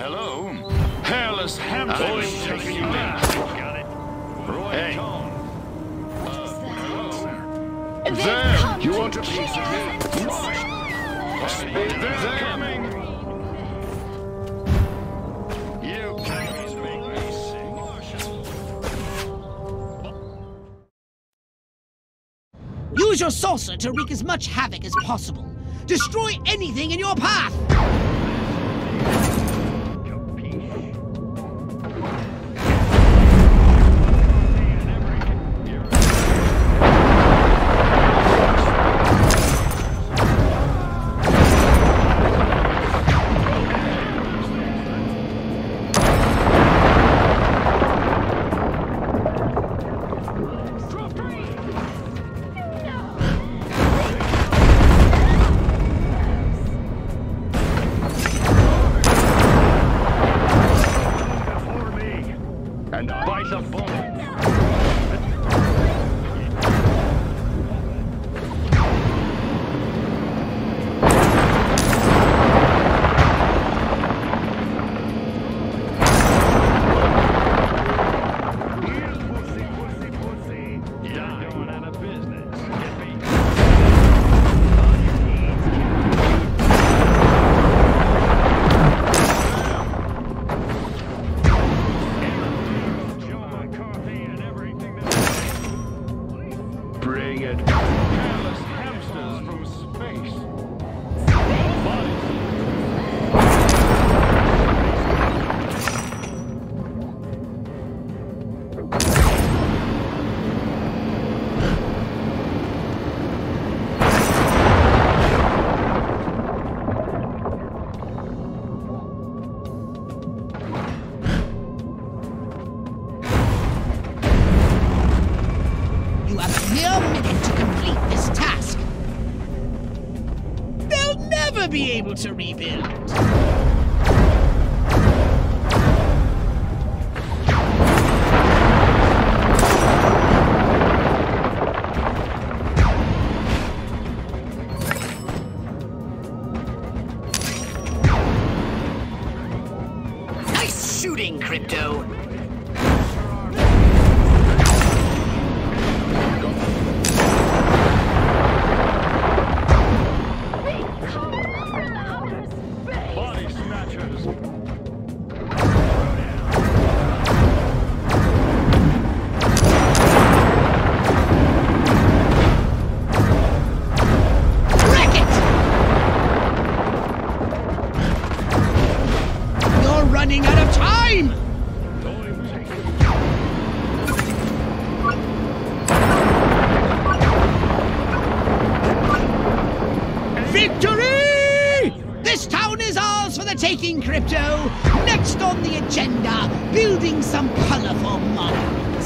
Hello? Hairless Hampton. Boys taking you down. Got it. Roy Hey. Cohn. They've There, you to want a piece of me? They're coming. You babies make me sick. Use your saucer to wreak as much havoc as possible. Destroy anything in your path! The bullet. Bring hamsters from space. A mere minute to complete this task. They'll never be able to rebuild. Nice shooting, Crypto. Running out of time! Victory! This town is ours for the taking, Crypto. Next on the agenda, building some colorful models.